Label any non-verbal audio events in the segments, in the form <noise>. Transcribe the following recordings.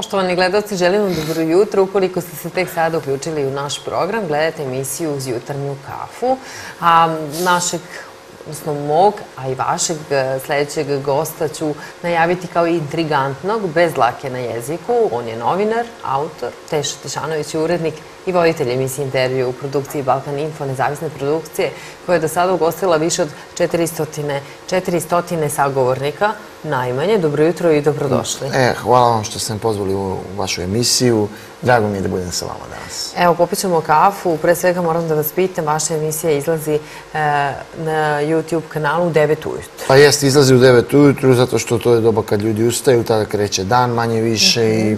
Poštovani gledalci, želim vam dobro jutro. Ukoliko ste se tek sada uključili u naš program, gledajte emisiju uz jutarnju kafu. A našeg odnosno mog, a i vašeg e, sljedećeg gosta ću najaviti kao intrigantnog, bez lake na jeziku. On je novinar, autor, Teša Tešanović je urednik i voditelj emisije intervju u produkciji Balkan Info, nezavisne produkcije, koja je do sada ugostila više od 400 sagovornika. Najmanje, dobro jutro i dobrodošli. E, hvala vam što ste me pozvali u vašu emisiju. Drago mi je da budem sa vama danas. Evo, popit ćemo kafu. Pre svega moram da vas pitam, vaša emisija izlazi e, na YouTube kanalu u 9 ujutru. Pa jest, izlazi u 9 ujutru, zato što to je doba kad ljudi ustaju, tada kreće dan manje više i...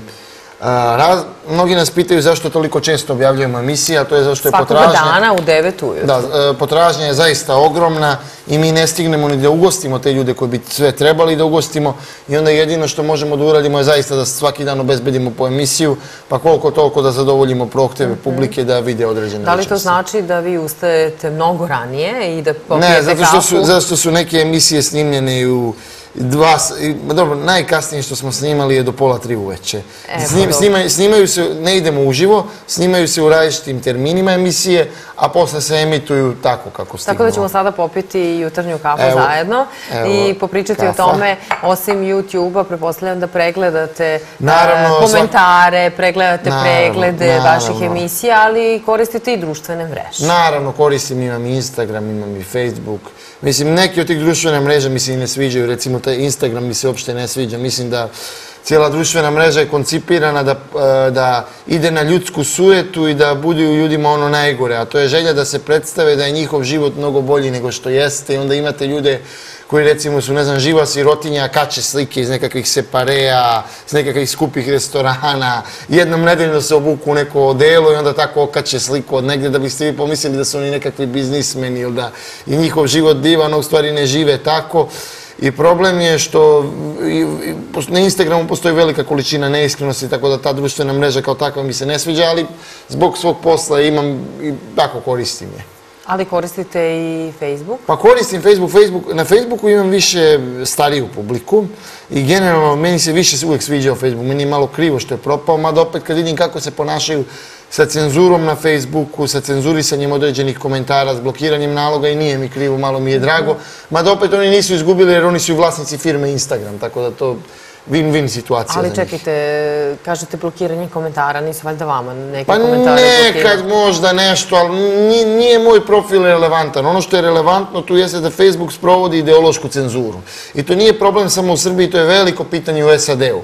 Mnogi nas pitaju zašto toliko često objavljujemo emisije, a to je zašto je potražnja... Svakoga dana u 9 ujutru. Da, e, potražnja je zaista ogromna i mi ne stignemo ni da ugostimo te ljude koji bi sve trebali da ugostimo i onda jedino što možemo da uradimo je zaista da svaki dan obezbedimo po emisiju, pa koliko toliko da zadovoljimo prohteve mhm. publike da vide određene rečnosti. Da li to znači da vi ustajete mnogo ranije i da popijete kafu? Ne, zato što su neke emisije snimljene u dva, dobro, najkasnije što smo snimali je do pola tri uveče. Snimaju se, ne idemo uživo, snimaju se u različitim terminima emisije, a posle se emituju tako kako stignemo. Tako da ćemo sada popiti jutarnju kafu zajedno i popričati o tome, osim YouTube-a, prepostavljam da pregledate e, komentare, pregledate preglede vaših emisija, ali koristite i društvene mreže. Naravno, koristim, imam Instagram, imam i Facebook. Mislim, neki od tih društvene mreže mi se i ne sviđaju, recimo taj Instagram mi se uopšte ne sviđa. Mislim da cijela društvena mreža je koncipirana da, e, da ide na ljudsku sujetu i da budu ljudima ono najgore. A to je želja da se predstave da je njihov život mnogo bolji nego što jeste. I onda imate ljude koji recimo su, ne znam, živa sirotinja, kače slike iz nekakvih separeja, iz nekakvih skupih restorana, jednom nedeljno se obuku u neko odelo i onda tako okače sliku od negdje da biste vi pomislili da su oni nekakvi biznismeni ili da i njihov život divan, a u stvari ne žive tako. I problem je što na Instagramu postoji velika količina neiskrenosti, tako da ta društvena mreža kao takva mi se ne sviđa, ali zbog svog posla imam i tako koristim je. Ali koristite i Facebook? Pa koristim Facebook. Na Facebooku imam više stariju publiku i generalno meni se više uvijek sviđao Facebook. Meni je malo krivo što je propao, mada opet kad vidim kako se ponašaju sa cenzurom na Facebooku, sa cenzurisanjem određenih komentara, s blokiranjem naloga i nije mi krivo, malo mi je drago. Mada opet oni nisu izgubili jer oni su i vlasnici firme Instagram, tako da to win-win situacija Ali čekajte, kažete blokiranje komentara, nisu valjda vama neke pa komentare blokirane? Pa nekad možda nešto, ali nije moj profil relevantan. Ono što je relevantno tu jeste da Facebook sprovodi ideološku cenzuru. I to nije problem samo u Srbiji, to je veliko pitanje u SAD-u.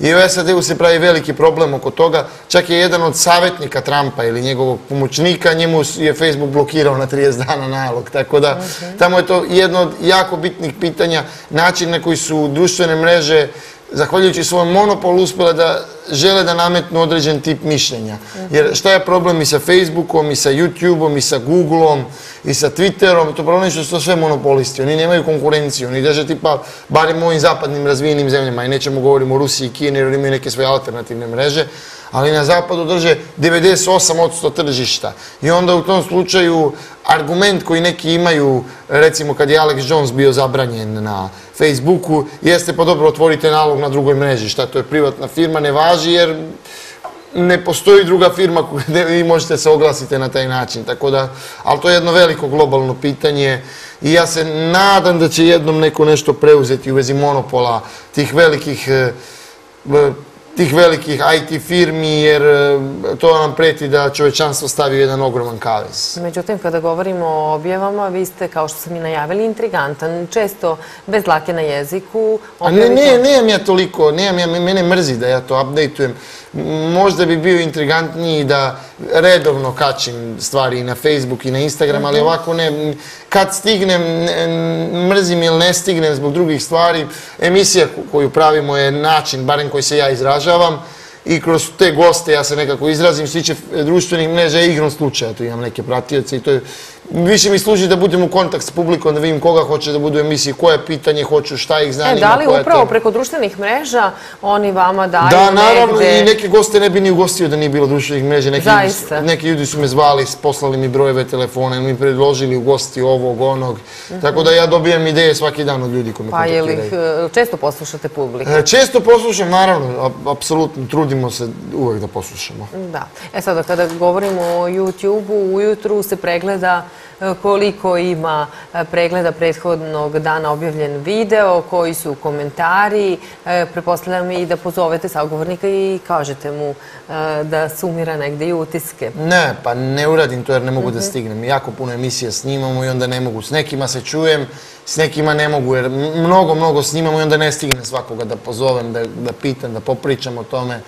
I u SAD-u se pravi veliki problem oko toga. Čak je jedan od savjetnika Trumpa ili njegovog pomoćnika, njemu je Facebook blokirao na 30 dana nalog. Tako da tamo je to jedno od jako bitnih pitanja, način na koji su društvene mreže zahvaljujući svoj monopol, uspjela da žele da nametnu određen tip mišljenja. Jer šta je problem i sa Facebookom, i sa YouTubeom, i sa Googleom, i sa Twitterom, to problem je što su to sve monopolisti. Oni nemaju konkurenciju. Oni drže tipa, barim ovim zapadnim razvijenim zemljama, i nećemo govoriti o Rusiji i Kini, jer oni imaju neke svoje alternativne mreže, ali na zapadu drže 98% tržišta. I onda u tom slučaju argument koji neki imaju, recimo kad je Alex Jones bio zabranjen na Facebooku, jeste pa dobro otvorite nalog na drugoj mreži, šta to je privatna firma, ne važi jer ne postoji druga firma gdje vi možete se oglasiti na taj način. Tako da, ali to je jedno veliko globalno pitanje i ja se nadam da će jednom neko nešto preuzeti u vezi monopola tih velikih eh, tih velikih IT firmi, jer e, to nam preti da čovečanstvo stavi jedan ogroman kavez. Međutim, kada govorimo o objavama, vi ste, kao što sam i najavili, intrigantan, često bez lake na jeziku. Ne, ne, nemam ja toliko, nemam ja, mene mrzi da ja to updateujem možda bi bio intrigantniji da redovno kačim stvari na Facebook i na Instagram, ali mhm. ovako ne, kad stignem, mrzim ili ne stignem zbog drugih stvari, emisija koju pravimo je način, barem koji se ja izražavam, изражавам и кроз те гости, ја се некако изразим, сиче друштвени мрежа е игран случајот, имам неке пратиоци и тој više mi služi da budem u kontakt s publikom, da vidim koga hoće da budu u emisiji, koje pitanje hoću, šta ih zanima. E, da li upravo preko društvenih mreža oni vama daju negde... Da, naravno, i neke goste ne bi ni ugostio da nije bilo društvenih mreža. Zaista. Neki ljudi su me zvali, poslali mi brojeve telefona, mi predložili u gosti ovog, onog. Tako da ja dobijem ideje svaki dan od ljudi koji me kontaktiraju. Pa je li e, često poslušate publike? Često poslušam, naravno, apsolutno, trudimo se uvek da poslušamo. Da. E sada, kada govorimo o YouTube-u, ujutru se pregleda koliko ima e, pregleda prethodnog dana objavljen video, koji su komentari. E, prepostavljam i da pozovete sagovornika i kažete mu e, da sumira negde i utiske. Ne, pa ne uradim to jer ne mogu da mhm. stignem. Jako puno emisija snimamo i onda ne mogu. S nekima se čujem, s nekima ne mogu jer mnogo, mnogo snimamo i onda ne stignem svakoga da pozovem, da pitam, da popričam o tome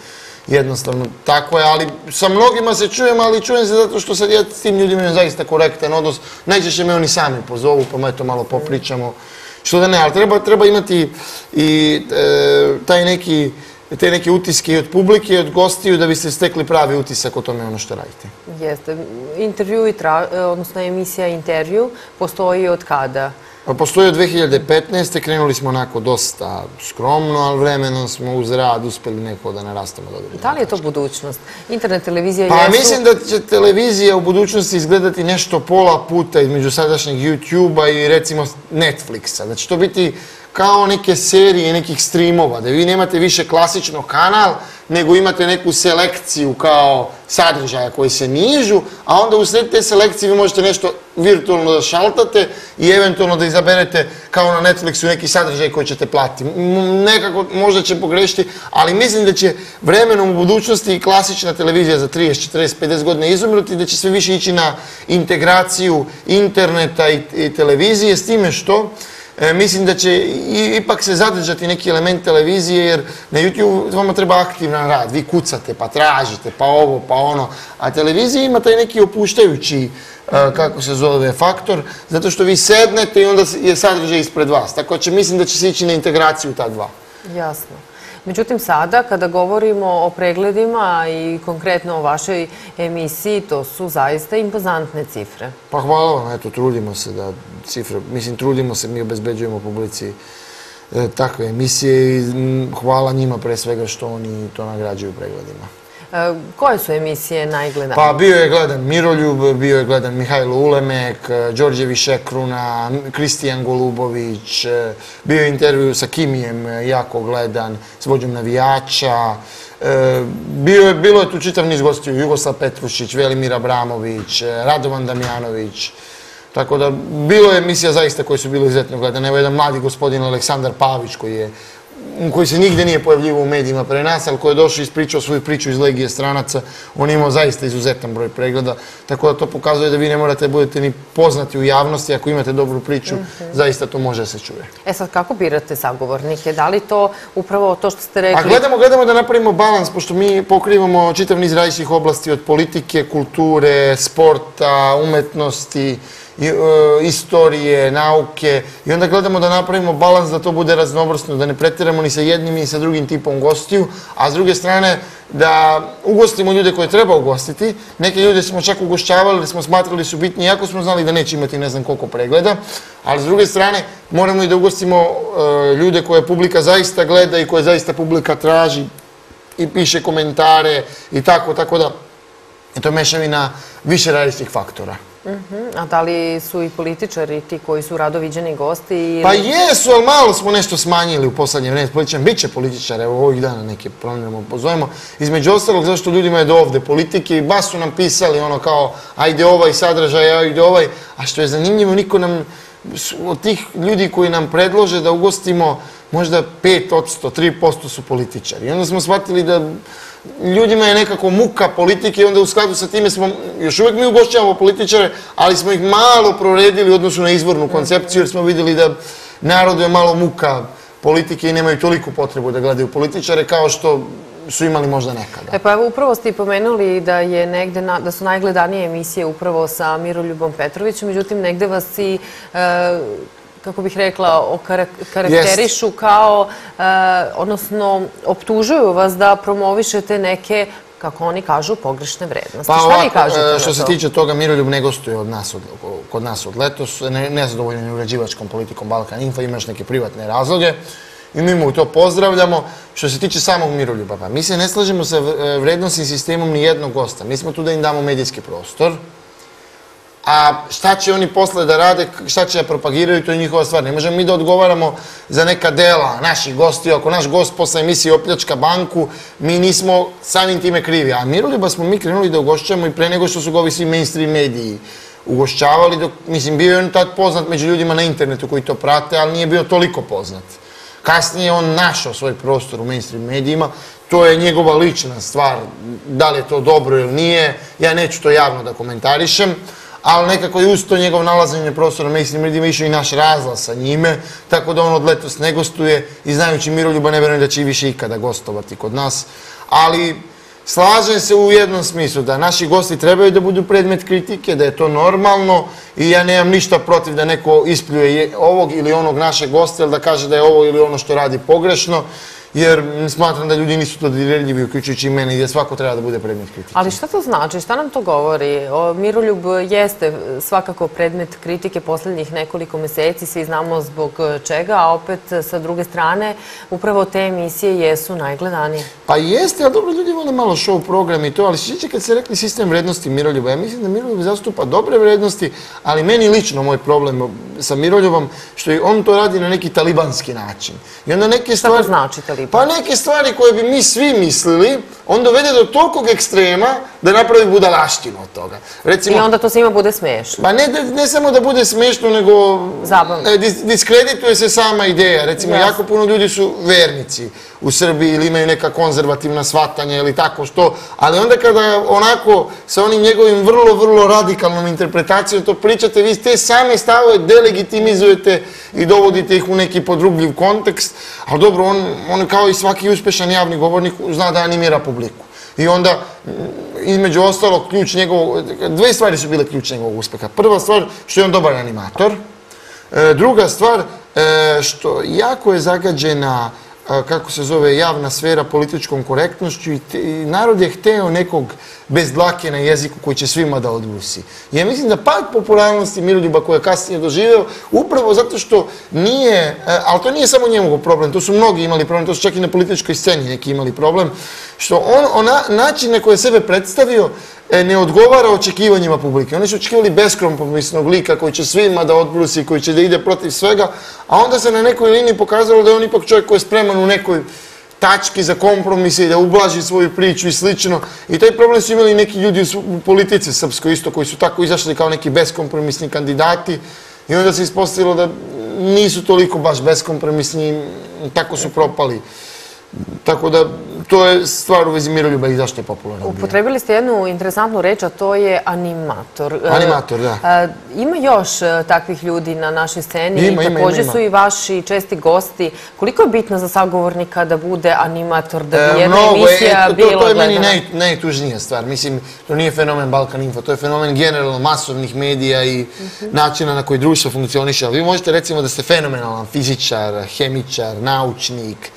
jednostavno tako je, ali sa mnogima se čujem, ali čujem se zato što sad ja s tim ljudima imam zaista korektan odnos. Najčešće me oni sami pozovu, pa me to malo popričamo. Što da ne, ali treba, treba imati i e, taj neki te neke utiske i od publike i od gostiju da biste stekli pravi utisak o tome ono što radite. Jeste. Intervju, i tra, odnosno emisija intervju, postoji od kada? Pa postoji od 2015. Krenuli smo onako dosta skromno, ali vremenom smo uz rad uspeli neko da narastamo. Da li je to budućnost? Internet, televizija pa jesu... Pa mislim da će televizija u budućnosti izgledati nešto pola puta između sadašnjeg YouTube-a i recimo Netflixa. Da će to biti kao neke serije, nekih streamova, da vi nemate više klasično kanal, nego imate neku selekciju kao sadržaja koji se nižu, a onda usred te selekcije vi možete nešto virtualno da šaltate i eventualno da izaberete kao na Netflixu neki sadržaj koji ćete platiti. Nekako možda će pogrešiti, ali mislim da će vremenom u budućnosti i klasična televizija za 30, 40, 50 godina izumruti, da će sve više ići na integraciju interneta i televizije, s time što E, mislim da će ipak se zadržati neki element televizije, jer na YouTube vama treba aktivan rad. Vi kucate, pa tražite, pa ovo, pa ono. A televizija ima taj neki opuštajući, e, kako se zove, faktor, zato što vi sednete i onda je sadržaj ispred vas. Tako će, mislim da će se ići na integraciju ta dva. Jasno. Međutim, sada, kada govorimo o pregledima i konkretno o vašoj emisiji, to su zaista impozantne cifre. Pa hvala vam, eto, trudimo se da cifre, mislim, trudimo se, mi obezbeđujemo publici e, takve emisije i hvala njima pre svega što oni to nagrađuju pregledima. Eh, koje su emisije najgledanije? Pa bio je gledan Miroljub, bio je gledan Mihajlo Ulemek, eh, Đorđe Višekruna, Kristijan Golubović, eh, bio je intervju sa Kimijem jako gledan, s vođom navijača, bilo je tu čitav niz gostiju, Jugoslav Petrušić, Velimir Abramović, Radovan Damjanović, tako da bilo je emisija zaista koje su bile izuzetno gledane. Evo jedan mladi gospodin Aleksandar Pavić koji je koji se nigde nije pojavljivo u medijima pre nas, ali koji je došao i ispričao svoju priču iz Legije stranaca, on imao zaista izuzetan broj pregleda, tako da to pokazuje da vi ne morate da budete ni poznati u javnosti, ako imate dobru priču, mhm. zaista to može da se čuje. E sad, kako birate sagovornike? Da li to upravo to što ste rekli? A gledamo, gledamo da napravimo balans, pošto mi pokrivamo čitav niz različitih oblasti od politike, kulture, sporta, umetnosti, E, istorije, nauke i onda gledamo da napravimo balans da to bude raznovrsno, da ne pretiramo ni sa jednim ni sa drugim tipom gostiju, a s druge strane da ugostimo ljude koje treba ugostiti. Neke ljude smo čak ugošćavali, smo smatrali su bitni, iako smo znali da neće imati ne znam koliko pregleda, ali s druge strane moramo i da ugostimo e, ljude koje publika zaista gleda i koje zaista publika traži i piše komentare i tako, tako da je to mešavina više različitih faktora. Mhm. A da li su i političari ti koji su radoviđeni gosti? Pa jesu, ali malo smo nešto smanjili u poslednje vreme. Političan, biće političar, političare, evo ovih dana neke promjenimo, pozovemo. Između ostalog, zašto ljudima je do ovde politike i bas su nam pisali ono kao ajde ovaj sadržaj, ajde ovaj. A što je zanimljivo, niko nam, od tih ljudi koji nam predlože da ugostimo, možda 5%, 3% su političari. I onda smo shvatili da ljudima je nekako muka politike i onda u skladu sa time smo, još uvijek mi ugošćavamo političare, ali smo ih malo proredili u odnosu na izvornu koncepciju jer smo vidjeli da narodu je malo muka politike i nemaju toliko potrebu da gledaju političare kao što su imali možda nekada. E pa evo, upravo ste i pomenuli da je negde, da su najgledanije emisije upravo sa Miroljubom Petrovićem, međutim, negde vas i e, kako bih rekla, karakterišu kao, e, odnosno, optužuju vas da promovišete neke kako oni kažu, pogrešne vrednosti. Pa Šta ovako, vi kažete e, što se tiče toga, Miroljub ne gostuje od nas, od, kod nas od letos, ne, nezadovoljan je uređivačkom politikom Balkan Info, imaš neke privatne razloge i mi mu to pozdravljamo. Što se tiče samog Miroljuba, pa mi se ne slažemo sa e, vrednostnim sistemom ni jednog gosta. Mi smo tu da im damo medijski prostor, a šta će oni posle da rade, šta će da propagiraju, to je njihova stvar. Ne možemo mi da odgovaramo za neka dela naših gosti, ako naš gost posle emisije opljačka banku, mi nismo samim time krivi. A Miroljuba pa smo mi krenuli da ugošćamo i pre nego što su ga ovi svi mainstream mediji ugošćavali, dok, mislim, bio je on tad poznat među ljudima na internetu koji to prate, ali nije bio toliko poznat. Kasnije je on našao svoj prostor u mainstream medijima, to je njegova lična stvar, da li je to dobro ili nije, ja neću to javno da komentarišem, ali nekako je usto njegov nalazenje profesora u mainstream išao i naš razlaz sa njime, tako da on od letos ne gostuje i znajući Miroljuba ne verujem da će i više ikada gostovati kod nas, ali slažem se u jednom smislu da naši gosti trebaju da budu predmet kritike, da je to normalno i ja nemam ništa protiv da neko ispljuje ovog ili onog našeg gosta ili da kaže da je ovo ili ono što radi pogrešno, jer smatram da ljudi nisu to direljivi, uključujući i mene, i da svako treba da bude predmet kritike. Ali šta to znači? Šta nam to govori? O, Miroljub jeste svakako predmet kritike posljednjih nekoliko meseci, svi znamo zbog čega, a opet sa druge strane upravo te emisije jesu najgledanije. Pa jeste, ali dobro, ljudi vole malo show program i to, ali sjeća kad se rekli sistem vrednosti Miroljuba, ja mislim da Miroljub zastupa dobre vrednosti, ali meni lično moj problem sa Miroljubom, što i on to radi na neki talibanski način. I onda neke Šta to stvari... znači Taliban? Pa neke stvari koje bi mi svi mislili, on dovede do tolikog ekstrema da napravi budalaštinu od toga. Recimo, I onda to svima bude smiješno. Pa ne, samo da bude smešno, nego Zabavno. e, dis- diskredituje se sama ideja. Recimo, jako puno ljudi su vernici u Srbiji ili imaju neka konzervativna shvatanja ili tako što, ali onda kada onako sa onim njegovim vrlo, vrlo radikalnom interpretacijom to pričate, vi te same stavove delegitimizujete i dovodite ih u neki podrugljiv kontekst, ali dobro, on, on kao i svaki uspešan javni govornik zna da animira publiku. I onda, mm, između ostalog, ključ njegovog, dve stvari su bile ključ njegovog uspeha. Prva stvar, što je on dobar animator. E, Druga stvar, e, što jako je zagađena, kako se zove, javna sfera političkom korektnošću i te- i narod je hteo nekog bez dlake na jeziku koji će svima da odbrusi. Ja mislim da pad popularnosti Miroljuba koje je kasnije doživeo, upravo zato što nije, e, ali to nije samo njemov problem, to su mnogi imali problem, to su čak i na političkoj sceni neki imali problem, što on, ona, način na koje je sebe predstavio, E, ne odgovara očekivanjima publike. Oni su očekivali beskompromisnog lika koji će svima da odbrusi, koji će da ide protiv svega, a onda se na nekoj liniji pokazalo da je on ipak čovjek koji je spreman u nekoj tački za kompromise i da ublaži svoju priču i slično. I taj problem su imali neki ljudi u politici srpskoj isto koji su tako izašli kao neki beskompromisni kandidati i onda se ispostavilo da nisu toliko baš beskompromisni, tako su propali. Tako da, to je stvar u vezi Miroljuba i zašto je popularno. bio. Upotrebili ste jednu interesantnu reč, a to je animator. E, Animator, da. e, Ima još e, takvih ljudi na našoj sceni Ima, i također ima, su i vaši česti gosti. Koliko je bitno za sagovornika da bude animator, da bi E, jedna mnogo emisija e, to, bila to je meni gledana? naj, najtužnija stvar. Mislim, to nije fenomen Balkan Info, to je fenomen generalno masovnih medija i načina na koji društvo funkcioniše. Ali vi možete recimo da ste fenomenalan fizičar, hemičar, naučnik,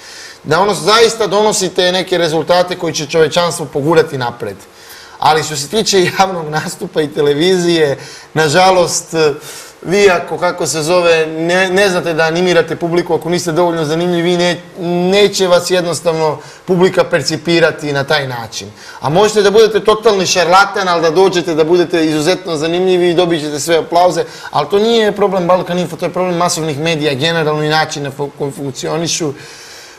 da ono zaista donosite neke rezultate koji će čovečanstvo pogurati napred. Ali što se tiče javnog nastupa i televizije, nažalost, vi ako, kako se zove, ne, ne znate da animirate publiku, ako niste dovoljno zanimljivi, ne, neće vas jednostavno publika percipirati na taj način. A možete da budete totalni šarlatan, ali da dođete da budete izuzetno zanimljivi i dobit ćete sve aplauze, ali to nije problem Balkan Info, to je problem masovnih medija, generalno i načina na koji funkcionišu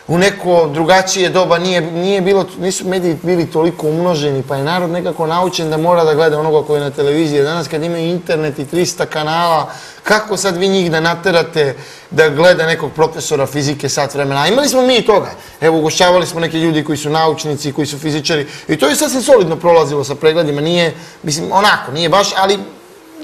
u neko drugačije doba nije, nije bilo, nisu mediji bili toliko umnoženi, pa je narod nekako naučen da mora da gleda onoga koji je na televiziji. Danas kad imaju internet i 300 kanala, kako sad vi njih da naterate da gleda nekog profesora fizike sat vremena? A imali smo mi i toga. Evo, ugošćavali smo neke ljudi koji su naučnici, koji su fizičari i to je sasvim solidno prolazilo sa pregledima. Nije, mislim, onako, nije baš, ali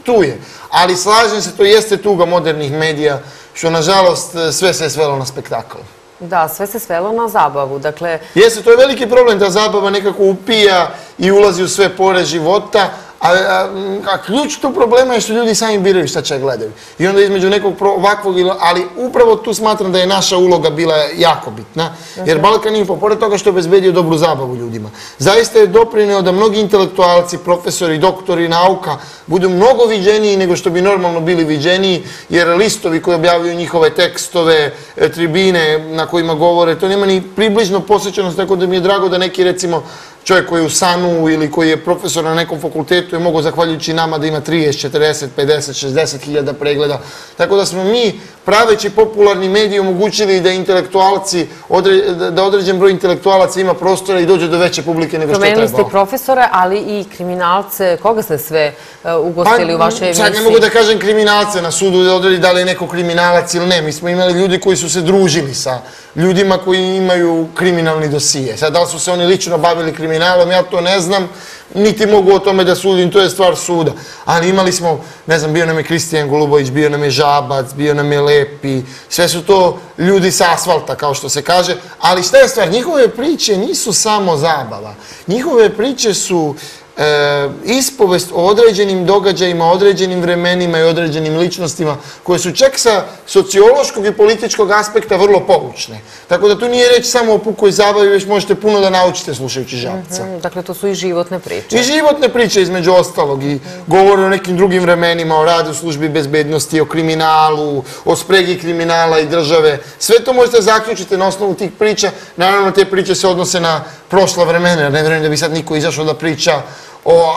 tu je. Ali slažem se, to jeste tuga modernih medija, što nažalost eh, sve se je svelo na spektakl. Da, sve se svelo na zabavu. Dakle, Jeste, to je veliki problem da zabava nekako upija i ulazi u sve pore života, A, a, a ključ tu problema je što ljudi sami biraju šta će gledaju. I onda između nekog pro, ovakvog, ali upravo tu smatram da je naša uloga bila jako bitna. Jer Balkan Info, pored toga što je obezbedio dobru zabavu ljudima, zaista je doprineo da mnogi intelektualci, profesori, doktori nauka budu mnogo viđeniji nego što bi normalno bili viđeniji, jer listovi koji objavljaju njihove tekstove, e, tribine na kojima govore, to nema ni približno posjećenost, tako da mi je drago da neki, recimo, čovjek koji je u Sanu ili koji je profesor na nekom fakultetu je mogo, zahvaljujući nama, da ima 30, 40, 50, 60 hiljada pregleda. Tako da smo mi, praveći popularni mediji, omogućili da intelektualci, da određen broj intelektualaca ima prostora i dođe do veće publike nego što je trebalo. Promenili ste profesore, ali i kriminalce. Koga ste sve e, ugostili u pa, vašoj emisiji? Sad ne mogu da kažem kriminalce na sudu, da odredi da li je neko kriminalac ili ne. Mi smo imali ljudi koji su se družili sa ljudima koji imaju kriminalni dosije. Sad, da li su se oni lično bavili kriminalom, ja to ne znam, niti mogu o tome da sudim, to je stvar suda. Ali imali smo, ne znam, bio nam je Kristijan Golubović, bio nam je Žabac, bio nam je Lepi, sve su to ljudi sa asfalta, kao što se kaže. Ali šta je stvar, njihove priče nisu samo zabava. Njihove priče su E, ispovest o određenim događajima, određenim vremenima i određenim ličnostima koje su čak sa sociološkog i političkog aspekta vrlo poučne. Tako da tu nije reći samo o pukoj zabavi, već možete puno da naučite slušajući žabca. Mhm, dakle, to su i životne priče. I životne priče između ostalog i govore o nekim drugim vremenima, o radu službi bezbednosti, o kriminalu, o spregi kriminala i države. Sve to možete zaključiti na osnovu tih priča. Naravno, te priče se odnose na prošla vremena, ne vjerujem da bi sad niko izašao da priča o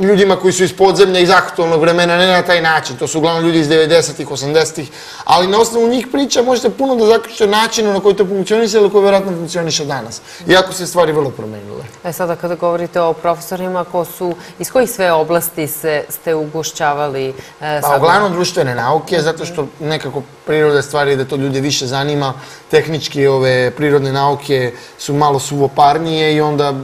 ljudima koji su iz podzemlja, iz aktualnog vremena, ne na taj način. To su uglavnom ljudi iz 90-ih, 80-ih. Ali na osnovu njih priča možete puno da zaključite načinu na koji to funkcioniše ili koji vjerojatno funkcioniše danas. Iako se stvari vrlo promenile. E sada kada govorite o profesorima, ko su, iz kojih sve oblasti se, ste ugošćavali? E, pa uglavnom društvene nauke, zato što nekako prirode stvari da to ljude više zanima. Tehnički ove prirodne nauke su malo suvoparnije i onda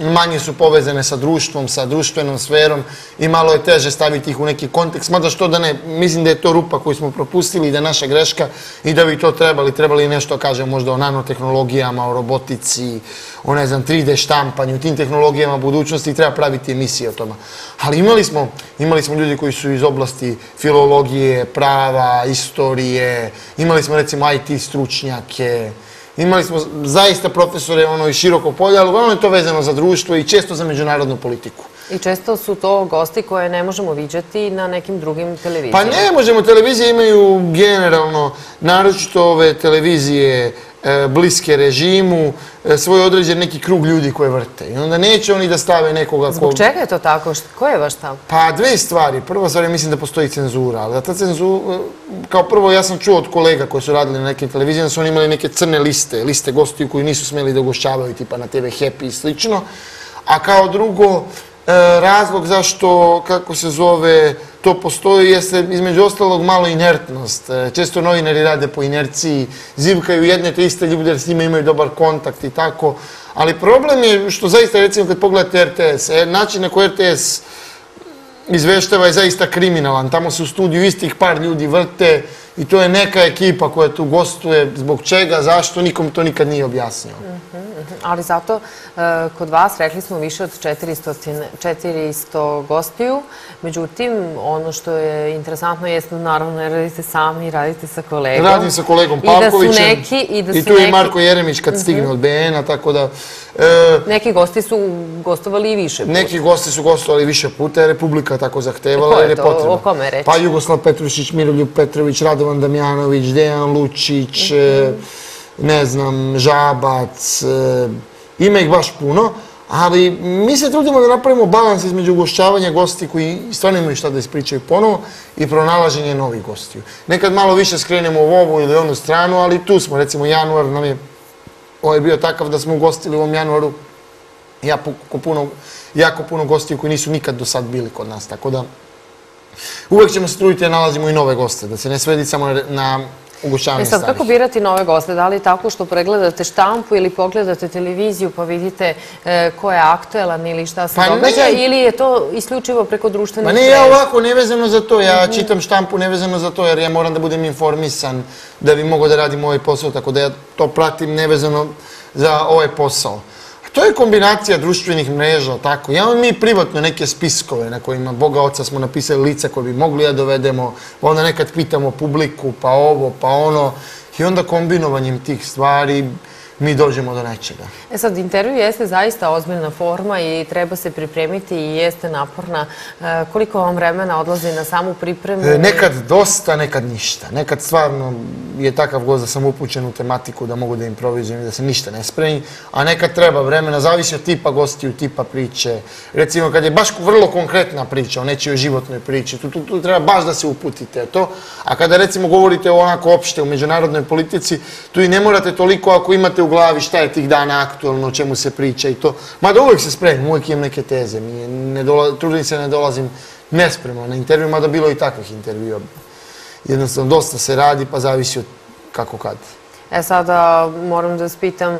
manje su povezane sa društvom, sa društvenom sferom i malo je teže staviti ih u neki kontekst. Mada što da ne, mislim da je to rupa koju smo propustili i da je naša greška i da bi to trebali. Trebali nešto, kažem, možda o nanotehnologijama, o robotici, o ne znam, 3D štampanju, tim tehnologijama budućnosti i treba praviti emisije o tome. Ali imali smo, imali smo ljudi koji su iz oblasti filologije, prava, istorije, imali smo recimo IT stručnjake, Imali smo zaista profesore ono, i široko polje, ali ono je to vezano za društvo i često za međunarodnu politiku. I često su to gosti koje ne možemo viđati na nekim drugim televizijama. Pa ne možemo, televizije imaju generalno, naročito ove televizije, bliske režimu, e, svoj određen neki krug ljudi koje vrte. I onda neće oni da stave nekoga... Zbog čega je to tako? Ko je vaš stav? Pa dve stvari. Prva stvar je mislim da postoji cenzura. Ali da ta cenzura... Kao prvo ja sam čuo od kolega koji su radili na nekim televizijama, su oni imali neke crne liste, liste gostiju koji nisu smeli da ugošćavaju tipa na TV Happy i slično. A kao drugo, E, E, razlog zašto, kako se zove, to postoji jeste između ostalog malo inertnost. E, često novinari rade po inerciji, zivkaju jedne te iste ljude jer s njima imaju dobar kontakt i tako. Ali problem je što zaista, recimo, kad pogledate RTS, e, način na koji RTS izveštava je zaista kriminalan. Tamo se u studiju istih par ljudi vrte, i to je neka ekipa koja tu gostuje, zbog čega, zašto, nikom to nikad nije objasnio. Mm. Mhm, mhm. Ali zato, e, kod vas, rekli smo više od 400 gostiju, međutim, ono što je interesantno da naravno ne radite sami, radite sa kolegom. Radim sa kolegom Pavkovićem. I tu je Marko Jeremić kad stigne mhm. od BN-a, tako da... E, neki gosti su gostovali i više puta. Neki gosti su gostovali više puta, je Republika tako zahtevala. Ko je to? O kome je reći? Pa Jugoslav Petrušić, Miroljub Petrović, Rado Radovan Damjanović, Dejan Lučić, e, ne znam, Žabac, e, ima ih baš puno, ali mi se trudimo da napravimo balans između ugošćavanja gosti koji stvarno imaju šta da ispričaju ponovo i pronalaženje novih gostiju. Nekad malo više skrenemo u ovu ili onu stranu, ali tu smo, recimo, januar nam je ovo je bio takav da smo ugostili u ovom januaru jako puno, jako puno gostiju koji nisu nikad do sad bili kod nas, tako da uvek ćemo se truditi da nalazimo i nove goste, da se ne svedi samo na ugušavanje starih. E sad, kako birati nove goste? Da li tako što pregledate štampu ili pogledate televiziju pa vidite e, ko je aktuelan ili šta se pa događa? Ili je to isključivo preko društvenih? Pa ne, ja ovako, nevezano za to. Ja mhm. čitam štampu nevezano za to jer ja moram da budem informisan da bi mogo da radim ovaj posao, tako da ja to pratim nevezano za ovaj posao to je kombinacija društvenih mreža, tako. Imamo mi privatno neke spiskove na kojima Boga Oca smo napisali lica koje bi mogli da dovedemo, onda nekad pitamo publiku, pa ovo, pa ono, i onda kombinovanjem tih stvari, mi dođemo do nečega. E sad, intervju jeste zaista ozbiljna forma i treba se pripremiti i jeste naporna. E, koliko vam vremena odlazi na samu pripremu? E, nekad dosta, nekad ništa. Nekad stvarno je takav gost da sam upućen u tematiku da mogu da improvizujem i da se ništa ne spremi, a nekad treba vremena, zavisi od tipa gostiju, tipa priče. Recimo, kad je baš vrlo konkretna priča o nečijoj životnoj priči, tu, tu, tu treba baš da se uputite to. A kada recimo govorite o onako opšte u međunarodnoj politici, tu i ne morate toliko ako imate u glavi šta je tih dana aktualno, o čemu se priča i to. Mada uvijek se spremim, uvijek imam neke teze. Ne dola, trudim se, ne dolazim nespremno na intervju, mada bilo i takvih intervjua. Jednostavno, dosta se radi, pa zavisi od kako kad. E sada moram da spitam e,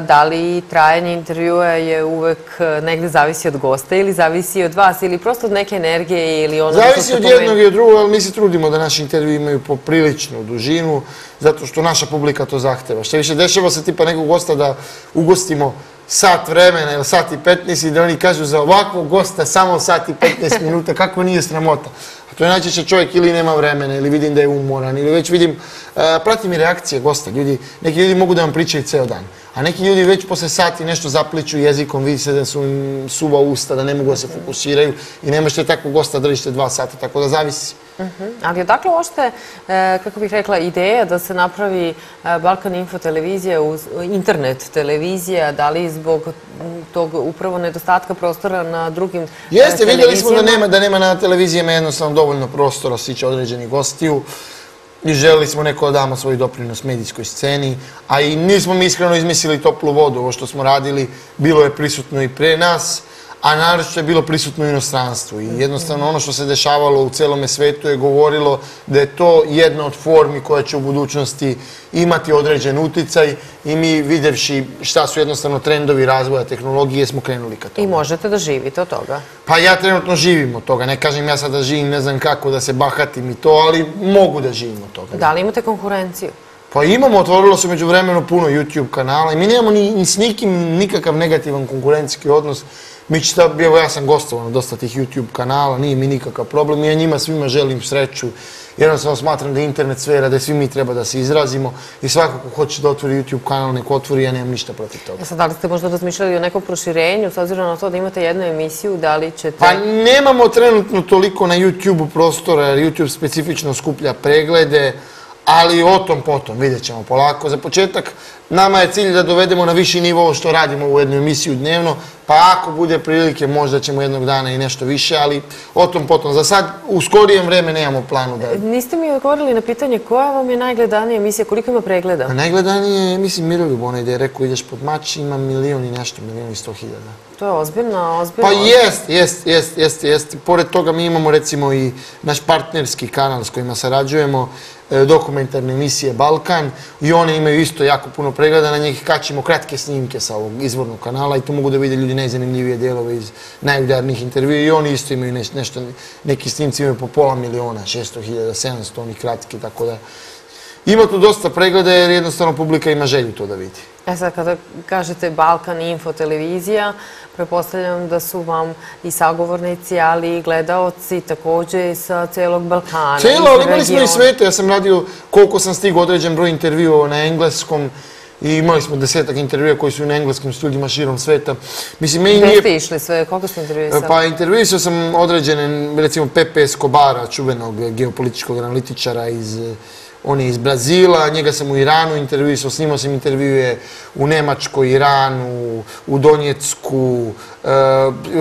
da li trajanje intervjua je uvek e, negde zavisi od gosta ili zavisi od vas ili prosto od neke energije ili ono... Zavisi od jednog i od drugog, ali mi se trudimo da naši intervju imaju popriličnu dužinu zato što naša publika to zahteva. Što više dešava se tipa nekog gosta da ugostimo sat vremena ili sat i 15 i da oni kažu za ovakvog gosta samo sat i 15 minuta, kako nije sramota. A to je najčešće čovjek ili nema vremena ili vidim da je umoran ili već vidim, e, pratim i reakcije gosta. Ljudi, neki ljudi mogu da vam pričaju ceo dan, a neki ljudi već posle sati nešto zapliču jezikom, vidi se da su im suva usta, da ne mogu da se fokusiraju i ne možete tako gosta držite dva sata, tako da zavisi. Mhm. Ali odakle ošte, e, kako bih rekla, ideja da se napravi e, Balkan Info televizija, internet televizija, da li zbog tog upravo nedostatka prostora na drugim televizijama? Jeste, vidjeli smo da nema na televizijama jednostavno dovoljno prostora siće određeni gostiju i želili smo neko da damo svoj doprinos medijskoj sceni, a i nismo mi iskreno izmislili toplu vodu, ovo što smo radili bilo je prisutno i pre nas, a naravno je bilo prisutno u inostranstvu. I jednostavno ono što se dešavalo u celome svetu je govorilo da je to jedna od formi koja će u budućnosti imati određen uticaj i mi videvši šta su jednostavno trendovi razvoja tehnologije smo krenuli ka tome. I možete da živite od toga? Pa ja trenutno živim od toga. Ne kažem ja sad da živim, ne znam kako da se bahatim i to, ali mogu da živim od toga. Da li imate konkurenciju? Pa imamo, otvorilo se među vremenu puno YouTube kanala i mi nemamo ni s nikim nikakav negativan konkurencijski odnos. Mi će ta, evo ja sam gostovao na dosta tih YouTube kanala, nije mi nikakav problem. Ja njima svima želim sreću. Jednostavno smatram da je internet sfera, da svi mi treba da se izrazimo i svako ko hoće da otvori YouTube kanal, neko otvori, ja nemam ništa protiv toga. E sad, da li ste možda razmišljali o nekom proširenju, s obzirom na to da imate jednu emisiju, da li ćete... Pa nemamo trenutno toliko na YouTube prostora, jer YouTube specifično skuplja preglede, ali o tom potom, vidjet ćemo polako. Za početak, nama je cilj da dovedemo na viši nivo što radimo u jednu emisiju dnevno, pa ako bude prilike, možda ćemo jednog dana i nešto više, ali o tom potom. Za sad, u skorijem vreme nemamo planu da... Niste mi odgovorili na pitanje koja vam je najgledanija emisija, koliko ima pregleda? Najgledanija je, mislim, Miroljub, onaj gdje je rekao ideš pod mač, ima milion i nešto, milion i sto hiljada. To je ozbiljno, ozbiljno. Pa jest, jest, jest, jest, jest. Pored toga mi imamo recimo i naš partnerski kanal s kojima sarađujemo, e, dokumentarne emisije Balkan i one imaju isto jako puno pregleda, na njih kačimo kratke snimke sa ovog izvornog kanala i to mogu da vide ljudi najzanimljivije dijelove iz najudarnih intervjua i oni isto imaju nešto, neki snimci imaju po pola miliona, 600.000, 700, oni kratki, tako da ima tu dosta pregleda jer jednostavno publika ima želju to da vidi. E sad, kada kažete Balkan Info televizija, prepostavljam da su vam i sagovornici, ali i gledaoci također sa celog Balkana. Celo, ali imali smo i svete. Ja sam radio koliko sam stigo određen broj intervjua na engleskom i imali smo desetak intervjua koji su na engleskim studijima širom sveta. Mislim, meni nije... Gde ste išli sve? Koliko ste intervjuisali? Pa intervjuisao sam određene, recimo Pepe Escobara, čuvenog geopolitičkog analitičara iz On je iz Brazila, njega sam u Iranu intervjuisao, snimao sam intervjue u Nemačkoj, Iranu, u Donjecku, e,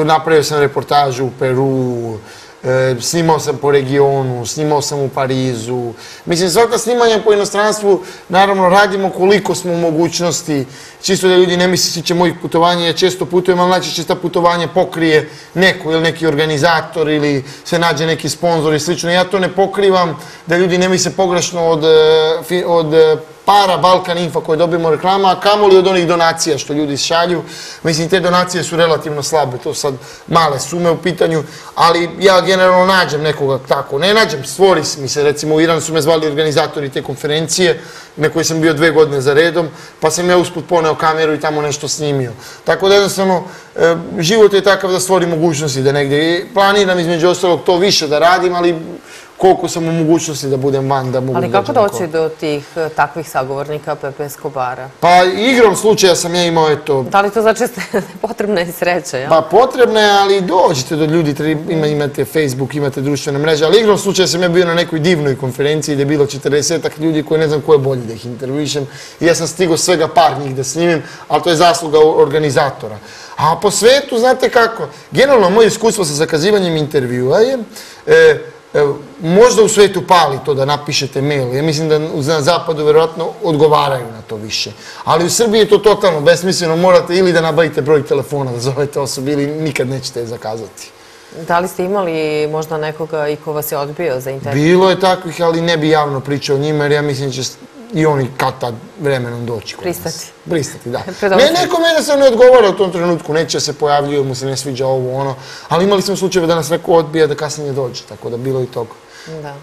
napravio sam reportažu u Peru, E, snimao sam po regionu, snimao sam u Parizu. Mislim, svaka snimanja po inostranstvu, naravno, radimo koliko smo u mogućnosti. Čisto da ljudi ne misli će mojih putovanja, ja često putujem, ali najčešće ta putovanje pokrije neko ili neki organizator ili se nađe neki sponsor i slično. Ja to ne pokrivam da ljudi ne misle pogrešno od, e, od e, para Balkan Info koje dobijemo reklama, a kamoli od onih donacija što ljudi šalju. Mislim, te donacije su relativno slabe, to sad male sume u pitanju, ali ja generalno nađem nekoga tako. Ne nađem, stvori mi se, recimo u Iranu su me zvali organizatori te konferencije, na kojoj sam bio dve godine za redom, pa sam ja usput poneo kameru i tamo nešto snimio. Tako da jednostavno, e, život je takav da stvori mogućnosti da negdje planiram između ostalog to više da radim, ali koliko sam u mogućnosti da budem van, da mogu Ali kako doći do tih eh, takvih sagovornika Pepe Escobara? Pa igrom slučaja sam ja imao eto... Da li to znači <laughs> ste potrebna i sreća, ja? Pa potrebna je, ali dođite do ljudi, imate Facebook, imate društvene mreže, ali igrom slučaja sam ja bio na nekoj divnoj konferenciji gdje je bilo 40 ljudi koji ne znam ko je bolji da ih intervjušem i ja sam stigao svega par njih da snimim, ali to je zasluga organizatora. A po svetu, znate kako, generalno moje iskustvo sa zakazivanjem intervjua je, e, možda u svetu pali to da napišete mail. Ja mislim da na zapadu verovatno odgovaraju na to više. Ali u Srbiji je to totalno besmisleno. Morate ili da nabavite broj telefona da zovete osobi ili nikad nećete je zakazati. Da li ste imali možda nekoga i ko vas je odbio za intervju? Bilo je takvih, ali ne bi javno pričao o njima jer ja mislim da će i oni kad tad vremenom doći. Pristati. Pristati, da. <laughs> Ne, neko mene se ne odgovara u tom trenutku, neće se pojavljuju, mu se ne sviđa ovo, ono. Ali imali smo slučajeve da nas neko odbija da kasnije dođe, tako da bilo i toga. Da.